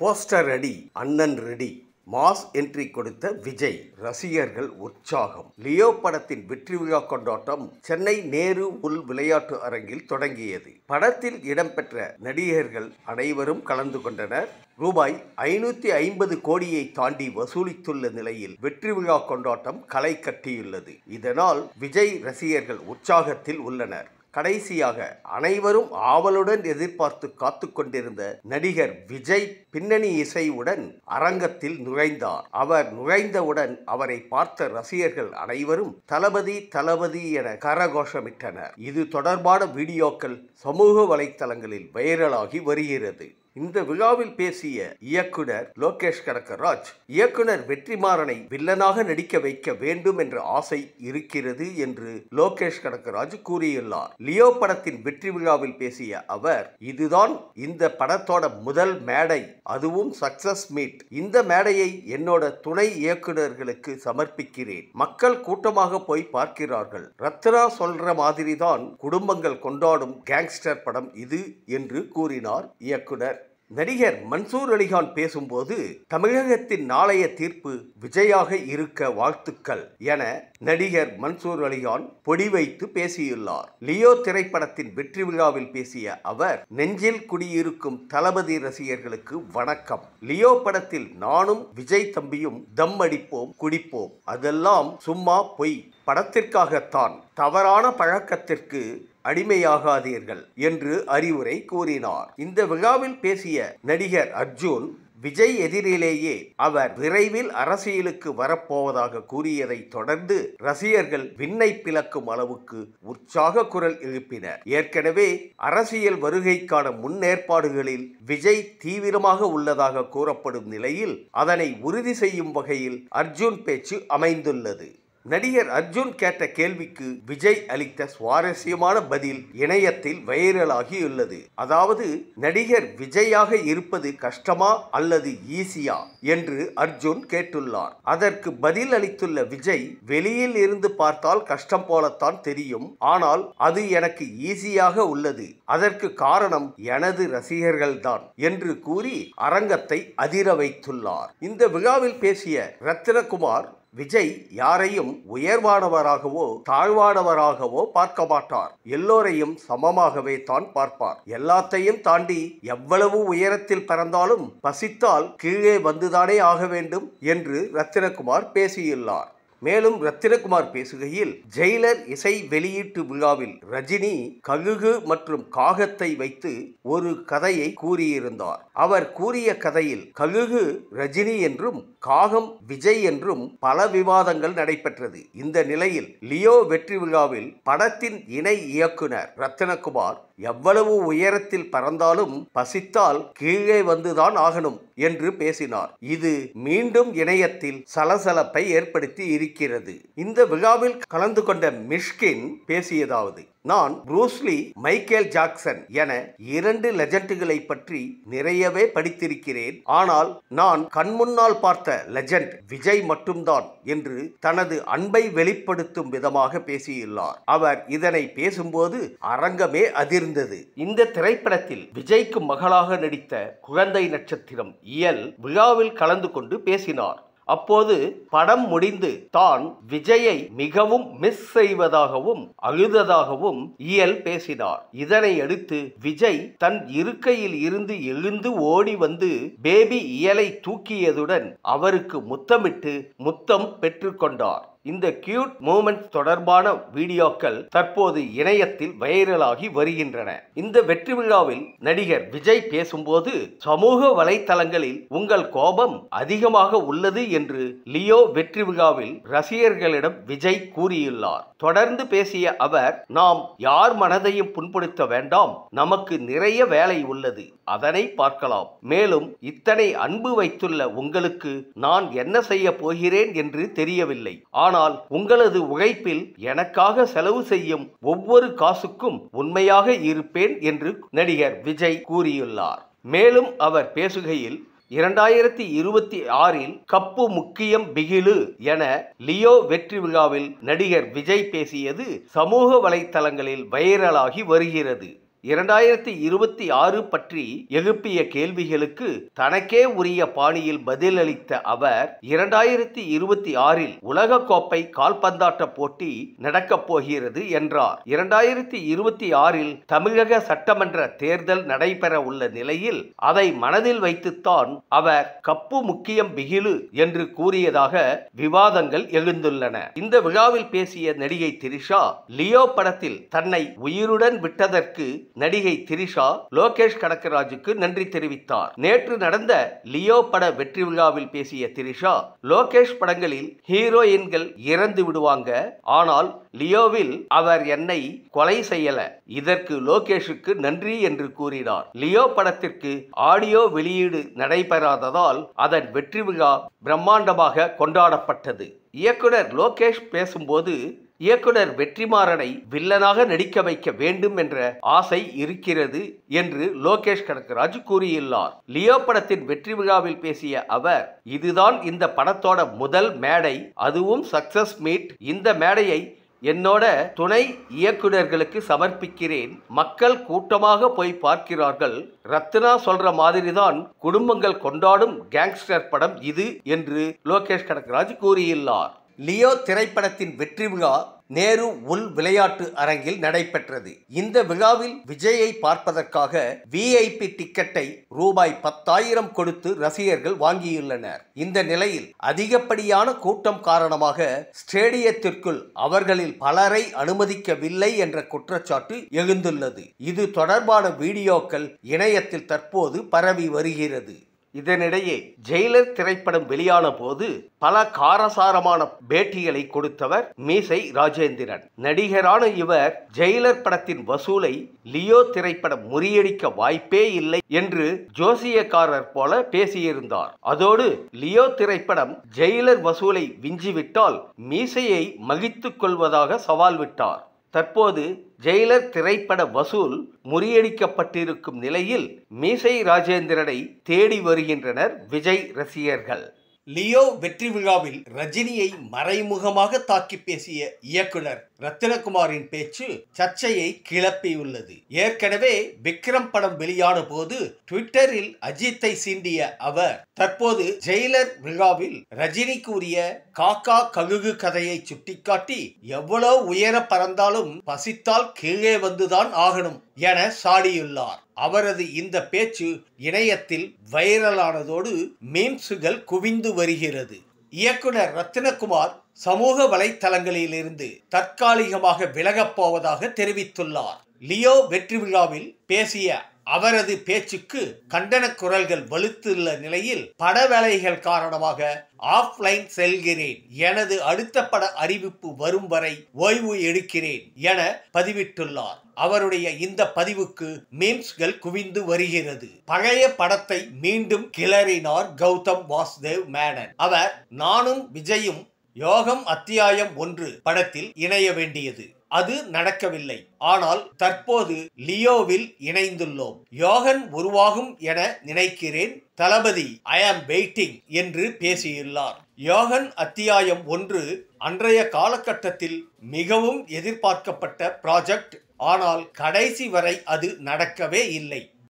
Poster ready அண்ணன் ready mass entry கொடுத்த விஜய் ரசிகர்கள் உற்சாகம். லியோ படத்தின் வெற்றி விழா கொண்டாட்டம் சென்னை நேரு உள் விளையாட்டு அரங்கில் தொடங்கியது. படத்தில் இடம்பெற்ற நடிகர்கள் அனைவரும் கலந்து கொண்டனர். ரூபாய் ஐநூற்றி ஐம்பது கோடியை தாண்டி வசூலித்துள்ள நிலையில் வெற்றி விழா கொண்டாட்டம் களை கட்டியுள்ளது. இதனால் விஜய் ரசிகர்கள் உற்சாகத்தில் உள்ளனர். கடைசியாக அனைவரும் ஆவலுடன் எதிர்பார்த்து காத்து கொண்டிருந்த நடிகர் விஜய் பின்னணி இசையுடன் அரங்கத்தில் நுழைந்தார். அவர் நுழைந்தவுடன் அவரை பார்த்த ரசிகர்கள் அனைவரும் தளபதி தளபதி என கரகோஷமிட்டனர். இது தொடர்பான வீடியோக்கள் சமூக வலைத்தளங்களில் வைரலாகி வருகிறது. இந்த விழாவில் பேசிய இயக்குனர் லோகேஷ் கனகராஜ் இயக்குனர் வெற்றிமாறனை வில்லனாக நடிக்க வைக்க வேண்டும் என்ற ஆசை இருக்கிறது என்று லோகேஷ் கனகராஜ் கூறியுள்ளார். லியோ படத்தின் வெற்றி விழாவில் பேசிய அவர் இதுதான் இந்த படத்தோட முதல் மேடை. அதுவும் சக்சஸ் மீட். இந்த மேடையை என்னோட துணை இயக்குனர்களுக்கு சமர்ப்பிக்கிறேன். மக்கள் கூட்டமாக போய் பார்க்கிறார்கள். ரத்னா சொல்ற மாதிரி தான் குடும்பங்கள் கொண்டாடும் கேங்ஸ்டர் படம் இது என்று கூறினார் இயக்குனர். நடிகர் மன்சூர் அலிகான் பேசும்போது தமிழகத்தின் நாளைய தீர்ப்பு விஜயாக இருக்க வாழ்த்துக்கள் என நடிகர் மன்சூர் அலிகான் பொடி வைத்து பேசியுள்ளார். லியோ திரைப்படத்தின் வெற்றி விழாவில் பேசிய அவர் நெஞ்சில் குடியிருக்கும் தளபதி ரசிகர்களுக்கு வணக்கம். லியோ படத்தில் நானும் விஜய் தம்பியும் தம் அடிப்போம் குடிப்போம். அதெல்லாம் சும்மா பொய். படத்திற்காகத்தான் தவறான பழக்கத்திற்கு அடிமையாகாதீர்கள் என்று அறிவுரை கூறினார். இந்த விழாவில் பேசிய நடிகர் அர்ஜுன் விஜய் எதிரிலேயே அவர் விரைவில் அரசியலுக்கு வரப்போவதாக கூறியதை தொடர்ந்து ரசிகர்கள் விண்ணை பிளக்கும் அளவுக்கு உற்சாக குரல் எழுப்பினர். ஏற்கனவே அரசியல் வருகைக்கான முன்னேற்பாடுகளில் விஜய் தீவிரமாக உள்ளதாக கூறப்படும் நிலையில் அதனை உறுதி செய்யும் வகையில் அர்ஜுன் பேச்சு அமைந்துள்ளது. நடிகர் அர்ஜுன் கேட்ட கேள்விக்கு விஜய் அளித்த சுவாரஸ்யமான பதில் இணையத்தில் வைரலாகியுள்ளது அதாவது நடிகர் விஜயாக இருப்பது கஷ்டமா அல்லது ஈஸியா என்று அர்ஜுன் கேட்டுள்ளார். அதற்கு பதில் அளித்துள்ள விஜய் வெளியில் இருந்து பார்த்தால் கஷ்டம் போலத்தான் தெரியும். ஆனால் அது எனக்கு ஈஸியாக உள்ளது. அதற்கு காரணம் எனது ரசிகர்கள்தான் என்று கூறி அரங்கத்தை அதிர வைத்துள்ளார். இந்த விழாவில் பேசிய ரத்தினகுமார் விஜய் யாரையும் உயர்வானவராகவோ தாழ்வானவராகவோ பார்க்க மாட்டார் எல்லோரையும் சமமாகவே தான் பார்ப்பார். எல்லாத்தையும் தாண்டி எவ்வளவு உயரத்தில் பறந்தாலும் பசித்தால் கீழே வந்துதானே ஆக வேண்டும் என்று ரத்தினகுமார் பேசியுள்ளார். மேலும் ரத்தினகுமார் பேசுகையில் ஜெயிலர் இசை வெளியீட்டு விழாவில் ரஜினி கழுகு மற்றும் காகத்தை வைத்து ஒரு கதையை கூறியிருந்தார். அவர் கூறிய கதையில் கழுகு ரஜினி என்றும் காகம் விஜய் என்றும் பல விவாதங்கள் நடைபெற்றது. இந்த நிலையில் லியோ வெற்றி விழாவில் படத்தின் இணை இயக்குனர் ரத்தினகுமார் எவ்வளவு உயரத்தில் பறந்தாலும் பசித்தால் கீழே வந்துதான் ஆகணும். என்று பேசினார். இது மீண்டும் இணையத்தில் சலசலப்பை ஏற்படுத்தி இருக்கிறது. இந்த விழாவில் கலந்து கொண்ட மிஷ்கின் பேசியதாவது நான் ப்ரூஸ்லி மைக்கேல் ஜாக்சன் என இரண்டு லெஜண்டுகளை பற்றி நிறையவே படித்திருக்கிறேன். ஆனால் நான் கண்முன்னால் பார்த்த லெஜண்ட் விஜய் மட்டும்தான் என்று தனது அன்பை வெளிப்படுத்தும் விதமாக பேசியுள்ளார். அவர் இதனை பேசும்போது அரங்கமே அதிர்ந்தது. இந்த திரைப்படத்தில் விஜய்க்கு மகளாக நடித்த குழந்தை நட்சத்திரம் இயல் விழாவில் கலந்து கொண்டு பேசினார். அப்போது படம் முடிந்து தான் விஜயை மிகவும் மிஸ் செய்வதாகவும் அழுததாகவும் இயல் பேசினார். இதனை அடுத்து விஜய் தன் இருக்கையில் இருந்து எழுந்து ஓடி வந்து பேபி இயலை தூக்கியதுடன் அவருக்கு முத்தமிட்டு முத்தம் பெற்றுக்கொண்டார் இந்த கியூட் மூமெண்ட் தொடர்பான வீடியோக்கள் தற்போது இணையத்தில் வைரலாகி வருகின்றன. இந்த வெற்றி விழாவில் நடிகர் விஜய் பேசும்போது சமூக வலைத்தளங்களில் உங்கள் கோபம் அதிகமாக உள்ளது என்று லியோ வெற்றி விழாவில் ரசிகர்களிடம் விஜய் கூறியுள்ளார். தொடர்ந்து பேசிய அவர் நாம் யார் மனதையும் புண்படுத்த வேண்டாம் நமக்கு நிறைய வேலை உள்ளது அதனை பார்க்கலாம். மேலும் இத்தனை அன்பு வைத்துள்ள உங்களுக்கு நான் என்ன செய்ய போகிறேன் என்று தெரியவில்லை. ஆனால் உங்களது உழைப்பில் எனக்காக செலவு செய்யும் ஒவ்வொரு காசுக்கும் உண்மையாக இருப்பேன் என்று நடிகர் விஜய் கூறியுள்ளார். மேலும் அவர் பேசுகையில் இரண்டாயிரத்தி இருபத்தி ஆறில் கப்பு முக்கியம் பிகிலு என லியோ வெற்றி விழாவில் நடிகர் விஜய் பேசியது சமூக வலைத்தளங்களில் வைரலாகி வருகிறது. இரண்டாயிரத்தி இருபத்தி ஆறு பற்றி எழுப்பிய கேள்விகளுக்கு தனக்கே உரிய பாணியில் பதிலளித்த அவர் இரண்டாயிரத்தி இருபத்தி ஆறில் உலகக்கோப்பை கால்பந்தாட்ட போட்டி நடக்கப் போகிறது என்றார். இரண்டாயிரத்தி இருபத்தி ஆறில் தமிழக சட்டமன்ற தேர்தல் நடைபெற உள்ள நிலையில் அதை மனதில் வைத்துத்தான் அவர் கப்பு முக்கியம் பிகிலு என்று கூறியதாக விவாதங்கள் எழுந்துள்ளன. இந்த விழாவில் பேசிய நடிகை திரிஷா லியோ படத்தில் தன்னை உயிருடன் விட்டதற்கு நடிகை திரிஷா லோகேஷ் கனகராஜுக்கு நன்றி தெரிவித்தார். நேற்று நடந்த லியோ பட வெற்றி விழாவில் பேசிய திரிஷா லோகேஷ் படங்களில் ஹீரோயின்கள் இறந்து விடுவாங்க. ஆனால் லியோவில் அவர் என்னை கொலை செய்யல. இதற்கு லோகேஷுக்கு நன்றி என்று கூறினார். லியோ படத்திற்கு ஆடியோ வெளியீடு நடைபெறாததால் அதன் வெற்றி விழா பிரம்மாண்டமாக கொண்டாடப்பட்டது. இயக்குனர் லோகேஷ் பேசும்போது இயக்குனர் வெற்றிமாறனை வில்லனாக நடிக்க வைக்க வேண்டும் என்ற ஆசை இருக்கிறது என்று லோகேஷ் கனகராஜ் கூறியுள்ளார். லியோ படத்தின் வெற்றி விழாவில் பேசிய அவர் இதுதான் இந்த படத்தோட முதல் மேடை. அதுவும் சக்சஸ் மீட். இந்த மேடையை என்னோட துணை இயக்குனர்களுக்கு சமர்ப்பிக்கிறேன். மக்கள் கூட்டமாக போய் பார்க்கிறார்கள். ரத்னா சொல்ற மாதிரிதான் குடும்பங்கள் கொண்டாடும் கேங்ஸ்டர் படம் இது என்று லோகேஷ் கனகராஜ் கூறியுள்ளார். லியோ திரைப்படத்தின் வெற்றி விழா நேரு உள் விளையாட்டு அரங்கில் நடைபெற்றது. இந்த விழாவில் விஜயை பார்ப்பதற்காக விஐபி டிக்கெட்டை ரூபாய் பத்தாயிரம் கொடுத்து ரசிகர்கள் வாங்கியுள்ளனர். இந்த நிலையில் அதிகப்படியான கூட்டம் காரணமாக ஸ்டேடியத்திற்குள் அவர்களில் பலரை அனுமதிக்கவில்லை என்ற குற்றச்சாட்டு எழுந்துள்ளது. இது தொடர்பான வீடியோக்கள் இணையத்தில் தற்போது பரவி வருகிறது. இதனிடையே ஜெயிலர் திரைப்படம் வெளியான போது பல காரசாரமான பேட்டிகளை கொடுத்தவர் மீசை ராஜேந்திரன். நடிகரான இவர் ஜெயிலர் படத்தின் வசூலை லியோ திரைப்படம் முறியடிக்க வாய்ப்பே இல்லை என்று ஜோசியக்காரர் போல பேசியிருந்தார். அதோடு லியோ திரைப்படம் ஜெயிலர் வசூலை விஞ்சிவிட்டால் மீசையை மகித்துக் கொள்வதாக சவால் விட்டார். தற்போது ஜெயிலர் திரைப்பட வசூல் முறியடிக்கப்பட்டிருக்கும் நிலையில் மீசை ராஜேந்திரனை தேடி வருகின்றனர் விஜய் ரசிகர்கள். லியோ வெற்றி விழாவில் ரஜினியை மறைமுகமாக தாக்கி பேசிய இயக்குனர் ரத்தினகுமாரின் பேச்சு சர்ச்சையை கிளப்பியுள்ளது. ஏற்கனவே விக்ரம் படம் வெளியான போது ட்விட்டரில் அஜித்தை சீண்டிய அவர் தற்போது ஜெயிலர் விழாவில் ரஜினி கூறிய காக்கா கழுகு கதையை சுட்டிக்காட்டி எவ்வளவு உயர பறந்தாலும் பசித்தால் கீழே வந்துதான் ஆகணும் என சாடியுள்ளார். அவரது இந்த பேச்சு இணையத்தில் வைரலானதோடு மீம்ஸுகள் குவிந்து வருகிறது. இயக்குனர் ரத்தினகுமார் சமூக வலைத்தளங்களிலிருந்து தற்காலிகமாக விலகப் போவதாக தெரிவித்துள்ளார். லியோ வெற்றி விழாவில் பேசிய அவரது பேச்சுக்கு கண்டன குரல்கள் வலுத்துள்ள நிலையில் பட வேலைகள் காரணமாக ஆஃப்லைன் செல்கிறேன். எனது அடுத்த பட அறிவிப்பு வரும் வரை ஓய்வு எடுக்கிறேன் என பதிவிட்டுள்ளார். அவருடைய இந்த பதிவுக்கு மீம்ஸ்கள் குவிந்து வருகிறது. பழைய படத்தை மீண்டும் கிளறினார் கௌதம் வாசுதேவ் மேனன். அவர் நானும் விஜயும் யோகம் அத்தியாயம் ஒன்று படத்தில் இணைய வேண்டியது. அது நடக்கவில்லை. ஆனால் தற்போது லியோவில் இணைந்துள்ளோம். யோகன் உருவாகும் என நினைக்கிறேன். தளபதி ஐ ஆம் வெயிட்டிங் என்று பேசியுள்ளார். யோகன் அத்தியாயம் ஒன்று அன்றைய காலகட்டத்தில் மிகவும் எதிர்பார்க்கப்பட்ட ப்ராஜெக்ட் ஆனால் கடைசி வரை அது நடக்கவே இல்லை.